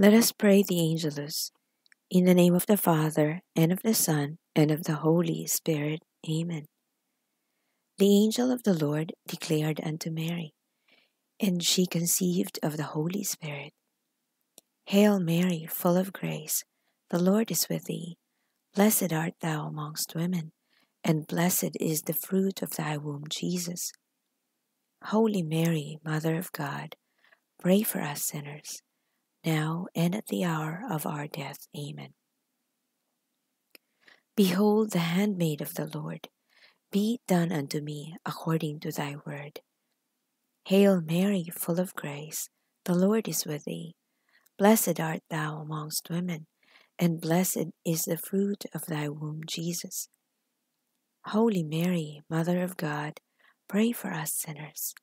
Let us pray the Angelus. In the name of the Father, and of the Son, and of the Holy Spirit. Amen. The angel of the Lord declared unto Mary, and she conceived of the Holy Spirit. Hail Mary, full of grace, the Lord is with thee. Blessed art thou amongst women, and blessed is the fruit of thy womb, Jesus. Holy Mary, Mother of God, pray for us sinners, now and at the hour of our death. Amen. Behold the handmaid of the Lord, be done unto me according to thy word. Hail Mary, full of grace, the Lord is with thee. Blessed art thou amongst women, and blessed is the fruit of thy womb, Jesus. Holy Mary, Mother of God, pray for us sinners,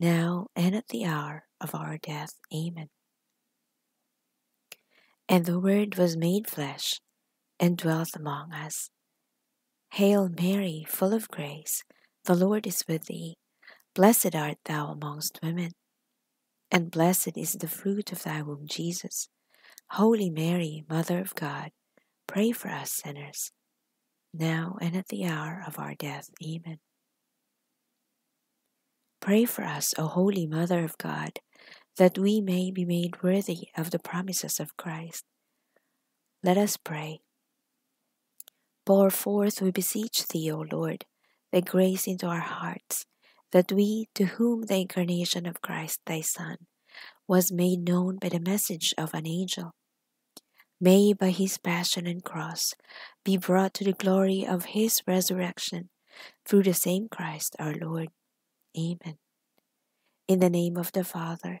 now and at the hour of our death. Amen. And the Word was made flesh and dwelt among us. Hail Mary, full of grace, the Lord is with thee. Blessed art thou amongst women, and blessed is the fruit of thy womb, Jesus. Holy Mary, Mother of God, pray for us sinners, now and at the hour of our death. Amen. Pray for us, O Holy Mother of God, that we may be made worthy of the promises of Christ. Let us pray. Pour forth, we beseech thee, O Lord, thy grace into our hearts, that we, to whom the incarnation of Christ thy Son was made known by the message of an angel, may by his passion and cross be brought to the glory of his resurrection through the same Christ our Lord. Amen. In the name of the Father,